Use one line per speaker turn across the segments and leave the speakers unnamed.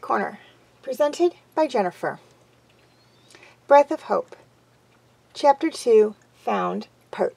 Corner, presented by Jennifer. Breath of Hope, Chapter 2, Found, Part.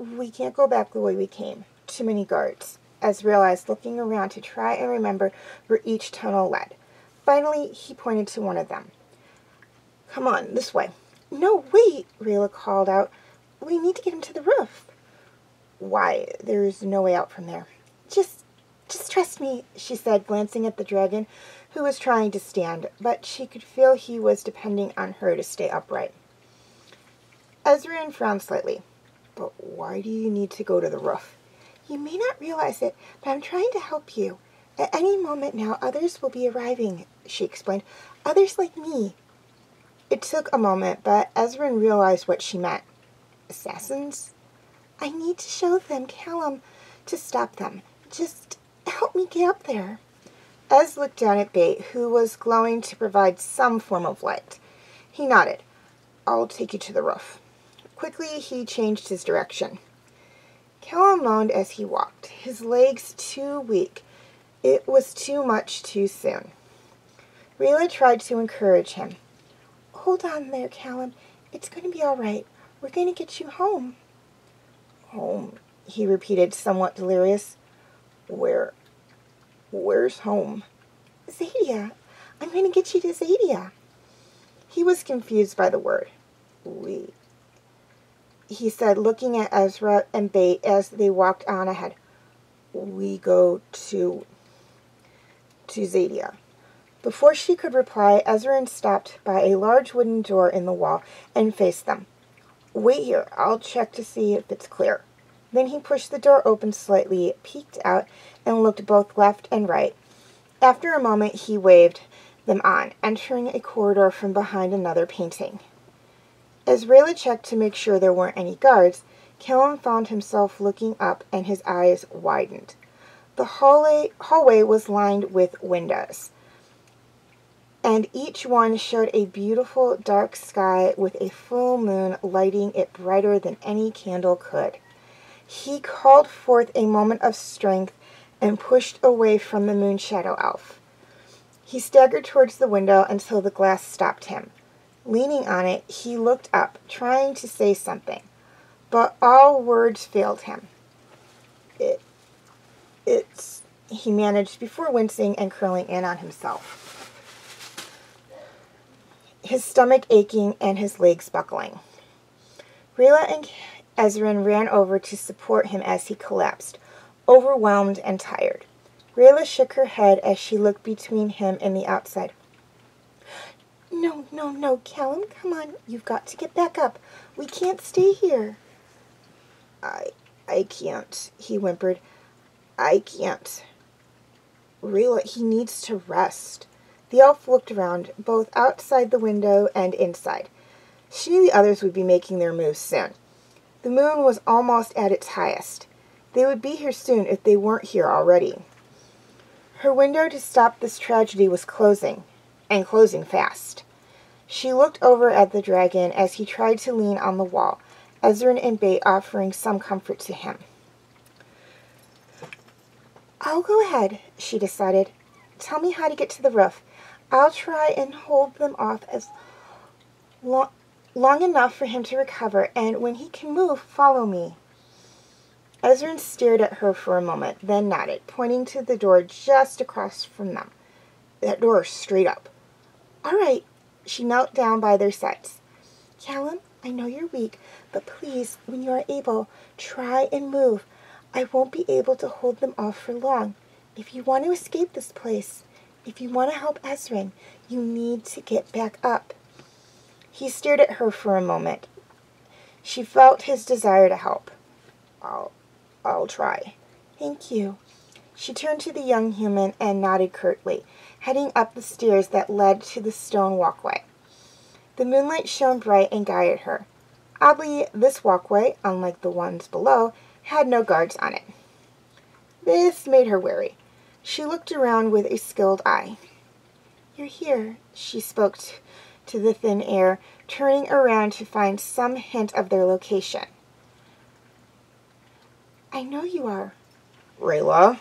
We can't go back the way we came. Too many guards. Ez realized, looking around to try and remember where each tunnel led. Finally, he pointed to one of them. Come on, this way. No, wait, Rayla called out. We need to get him to the roof. Why, there's no way out from there. Just, just trust me, she said, glancing at the dragon, who was trying to stand, but she could feel he was depending on her to stay upright. Ezran frowned slightly. But why do you need to go to the roof? You may not realize it, but I'm trying to help you. At any moment now, others will be arriving, she explained. Others like me. It took a moment, but Ezran realized what she meant. Assassins? I need to show them Callum to stop them. Just help me get up there. Ez looked down at Bait, who was glowing to provide some form of light. He nodded. I'll take you to the roof. Quickly, he changed his direction. Callum moaned as he walked, his legs too weak. It was too much too soon. Rayla tried to encourage him. Hold on there, Callum. It's going to be all right. We're going to get you home. Home, he repeated, somewhat delirious. Where? Where's home? Xadia. I'm going to get you to Xadia. He was confused by the word. We he said, looking at Ezran and Bait as they walked on ahead. We go to to Xadia. Before she could reply, Ezran stopped by a large wooden door in the wall and faced them. Wait here, I'll check to see if it's clear. Then he pushed the door open slightly, peeked out, and looked both left and right. After a moment, he waved them on, entering a corridor from behind another painting. As Rayla checked to make sure there weren't any guards, Callum found himself looking up and his eyes widened. The hallway, hallway was lined with windows, and each one showed a beautiful dark sky with a full moon lighting it brighter than any candle could. He called forth a moment of strength and pushed away from the moon shadow elf. He staggered towards the window until the glass stopped him. Leaning on it, he looked up, trying to say something, but all words failed him. It, it's, he managed before wincing and curling in on himself. His stomach aching and his legs buckling. Rayla and Ezran ran over to support him as he collapsed, overwhelmed and tired. Rayla shook her head as she looked between him and the outside. No, no, no, Callum, come on. You've got to get back up. We can't stay here. I, I can't, he whimpered. I can't. Rayla, he needs to rest. The elf looked around, both outside the window and inside. She knew the others would be making their move soon. The moon was almost at its highest. They would be here soon if they weren't here already. Her window to stop this tragedy was closing, and closing fast. She looked over at the dragon as he tried to lean on the wall, Ezran and Bait offering some comfort to him. I'll go ahead, she decided. Tell me how to get to the roof. I'll try and hold them off as long, long enough for him to recover, and when he can move, follow me. Ezran stared at her for a moment, then nodded, pointing to the door just across from them. That door straight up. All right, she knelt down by their sides. Callum, I know you're weak, but please, when you are able, try and move. I won't be able to hold them off for long. If you want to escape this place, If you want to help Ezran, you need to get back up. He stared at her for a moment. She felt his desire to help. I'll, I'll try. Thank you. She turned to the young human and nodded curtly, heading up the stairs that led to the stone walkway. The moonlight shone bright and guided her. Oddly, this walkway, unlike the ones below, had no guards on it. This made her wary. She looked around with a skilled eye. You're here, she spoke to the thin air, turning around to find some hint of their location. I know you are.
Rayla?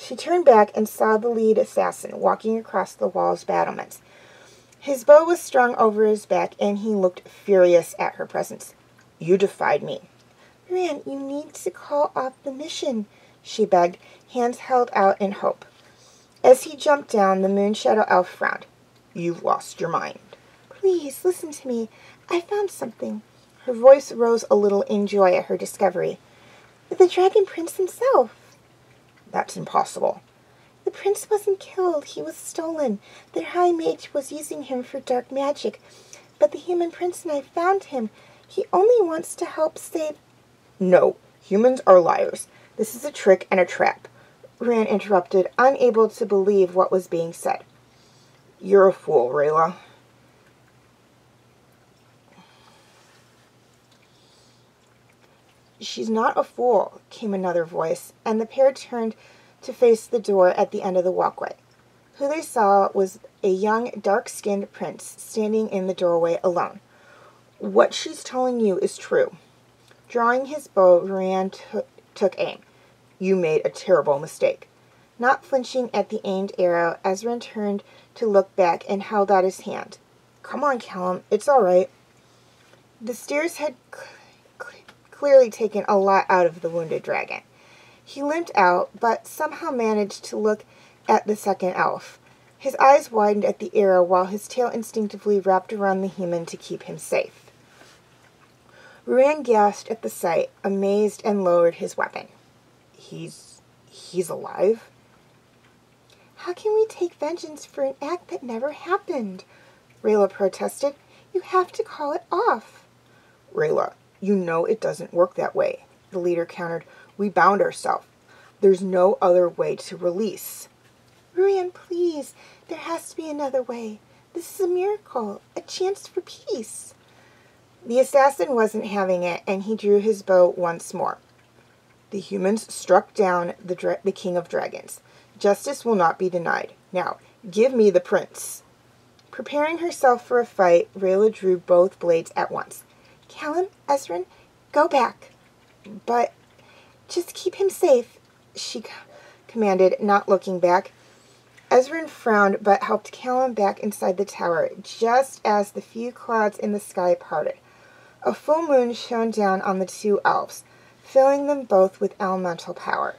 She turned back and saw the lead assassin walking across the wall's battlements. His bow was strung over his back, and he looked furious at her presence.
You defied me.
Runaan, you need to call off the mission, she begged, hands held out in hope. As he jumped down, the moon shadow elf frowned.
You've lost your mind.
Please, listen to me. I found something. Her voice rose a little in joy at her discovery. The Dragon Prince himself.
That's impossible.
The prince wasn't killed. He was stolen. Their high mage was using him for dark magic. But the human prince and I found him. He only wants to help save...
No, humans are liars. This is a trick and a trap.
Runaan interrupted, unable to believe what was being said.
You're a fool, Rayla.
She's not a fool, came another voice, and the pair turned to face the door at the end of the walkway. Who they saw was a young, dark skinned prince standing in the doorway alone. What she's telling you is true. Drawing his bow, Runaan t- took aim.
You made a terrible mistake.
Not flinching at the aimed arrow, Ezran turned to look back and held out his hand.
Come on, Callum, it's all right.
The stairs had clearly taken a lot out of the wounded dragon. He limped out, but somehow managed to look at the second elf. His eyes widened at the arrow while his tail instinctively wrapped around the human to keep him safe. Runaan gasped at the sight, amazed, and lowered his weapon.
He's. he's alive?
How can we take vengeance for an act that never happened? Rayla protested. You have to call it off.
Rayla, you know it doesn't work that way, the leader countered. We bound ourselves. There's no other way to release.
Runaan, please. There has to be another way. This is a miracle, a chance for peace. The assassin wasn't having it, and he drew his bow once more.
The humans struck down the, dra- the king of dragons. Justice will not be denied. Now, give me the prince.
Preparing herself for a fight, Rayla drew both blades at once. Callum, Ezran, go back. But just keep him safe, she commanded, not looking back. Ezran frowned but helped Callum back inside the tower just as the few clouds in the sky parted. A full moon shone down on the two elves, filling them both with elemental power.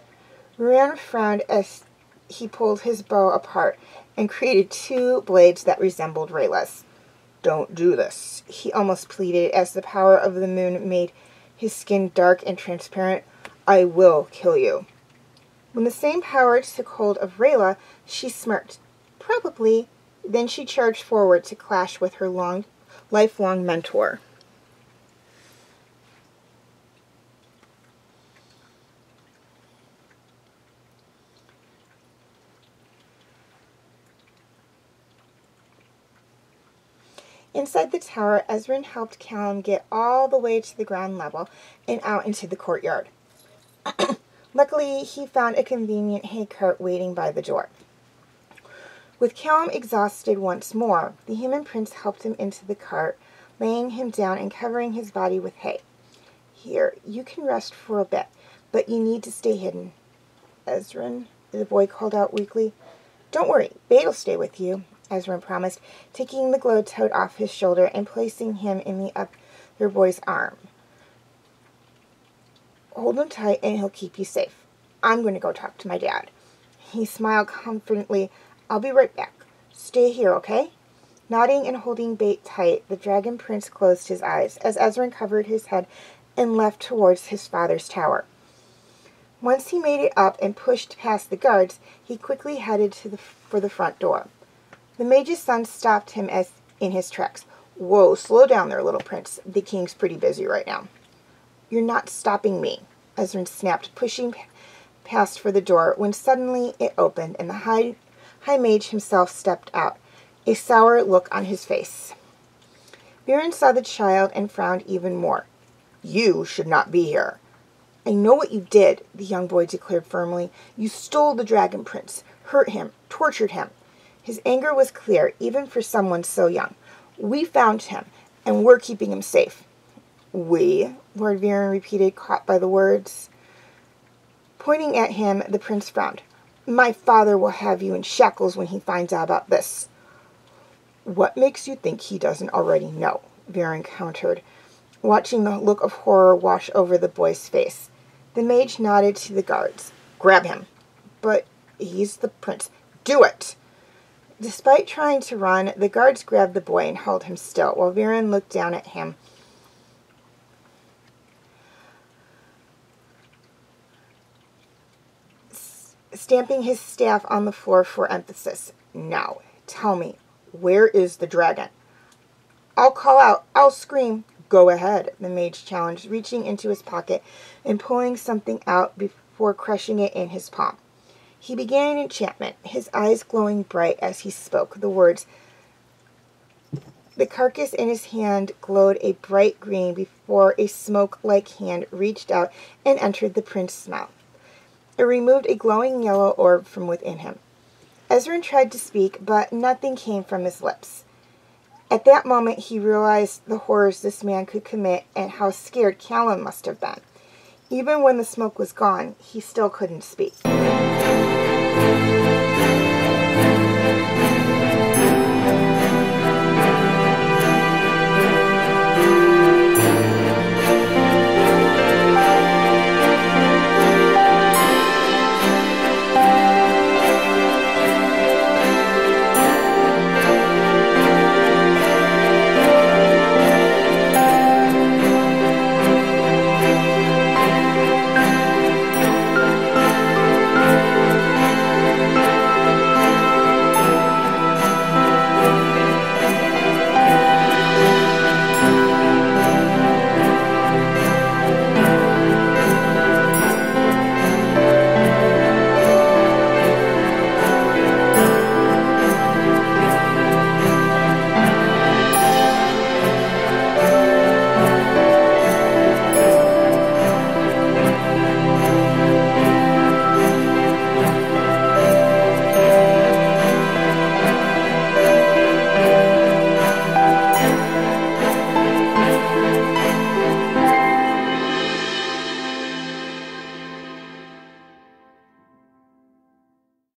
Runaan frowned as he pulled his bow apart and created two blades that resembled Rayla's.
Don't do this,
he almost pleaded as the power of the moon made his skin dark and transparent. I will kill you. When the same power took hold of Rayla, she smirked. Probably. Then she charged forward to clash with her long, lifelong mentor. Inside the tower, Ezran helped Callum get all the way to the ground level and out into the courtyard. Luckily, he found a convenient hay cart waiting by the door. With Callum exhausted once more, the human prince helped him into the cart, laying him down and covering his body with hay. Here, you can rest for a bit, but you need to stay hidden. Ezran, the boy called out weakly. Don't worry, Bait'll stay with you. Ezran promised, taking the glow toad off his shoulder and placing him in the other boy's arm. Hold him tight and he'll keep you safe. I'm going to go talk to my dad. He smiled confidently. I'll be right back. Stay here, okay? Nodding and holding Bait tight, the dragon prince closed his eyes as Ezran covered his head and left towards his father's tower. Once he made it up and pushed past the guards, he quickly headed to the, for the front door. The mage's son stopped him as in his tracks. Whoa, slow down there, little prince. The king's pretty busy right now. You're not stopping me, Ezran snapped, pushing past for the door when suddenly it opened and the high, high mage himself stepped out, a sour look on his face. Viren saw the child and frowned even more. You should not be here. I know what you did, the young boy declared firmly. You stole the dragon prince, hurt him, tortured him. His anger was clear, even for someone so young. We found him, and we're keeping him safe. We? Lord Viren repeated, caught by the words. Pointing at him, the prince frowned. My father will have you in shackles when he finds out about this. What makes you think he doesn't already know? Viren countered, watching the look of horror wash over the boy's face. The mage nodded to the guards. Grab him. But he's the prince. Do it! Despite trying to run, the guards grabbed the boy and held him still, while Viren looked down at him. stamping his staff on the floor for emphasis. Now, tell me, where is the dragon? I'll call out. I'll scream. Go ahead, the mage challenged, reaching into his pocket and pulling something out before crushing it in his palm. He began an enchantment, his eyes glowing bright as he spoke the words. The carcass in his hand glowed a bright green before a smoke-like hand reached out and entered the prince's mouth. It removed a glowing yellow orb from within him. Ezran tried to speak, but nothing came from his lips. At that moment, he realized the horrors this man could commit and how scared Callum must have been. Even when the smoke was gone, he still couldn't speak. Música